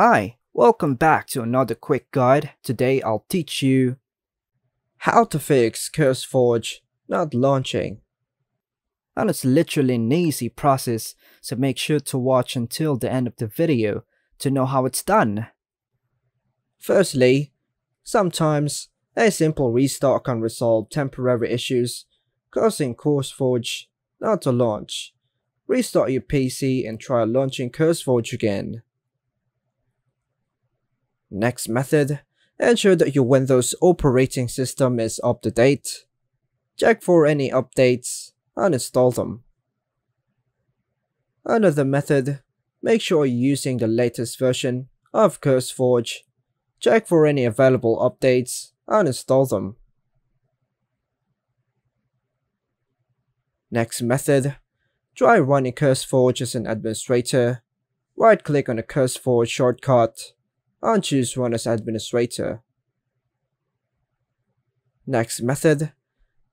Hi, welcome back to another quick guide. Today I'll teach you how to fix CurseForge not launching. And it's literally an easy process, so make sure to watch until the end of the video to know how it's done. Firstly, sometimes a simple restart can resolve temporary issues causing CurseForge not to launch. Restart your PC and try launching CurseForge again. Next method, ensure that your Windows operating system is up to date. Check for any updates and install them. Another method, make sure you're using the latest version of CurseForge. Check for any available updates and install them. Next method, try running CurseForge as an administrator. Right click on the CurseForge shortcut and choose Run as Administrator. Next method,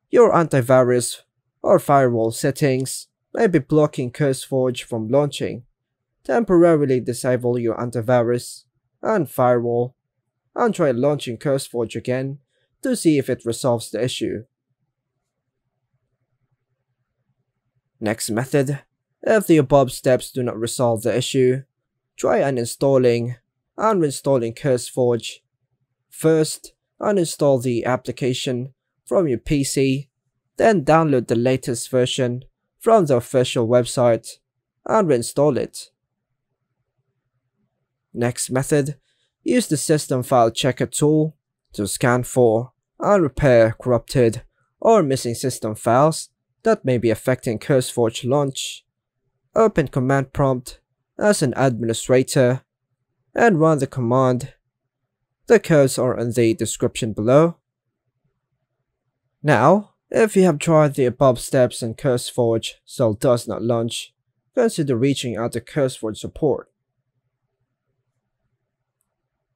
your antivirus or firewall settings may be blocking CurseForge from launching. Temporarily disable your antivirus and firewall and try launching CurseForge again to see if it resolves the issue. Next method, if the above steps do not resolve the issue, try uninstalling and reinstalling CurseForge. First, uninstall the application from your PC, then download the latest version from the official website and reinstall it. Next method, use the system file checker tool to scan for and repair corrupted or missing system files that may be affecting CurseForge launch. Open command prompt as an administrator and run the command. The codes are in the description below. Now, if you have tried the above steps and CurseForge still does not launch, consider reaching out to CurseForge support.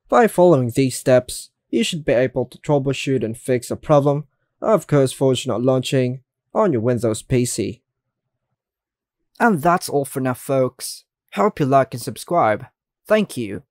By following these steps, you should be able to troubleshoot and fix a problem of CurseForge not launching on your Windows PC. And that's all for now folks. Hope you like and subscribe. Thank you.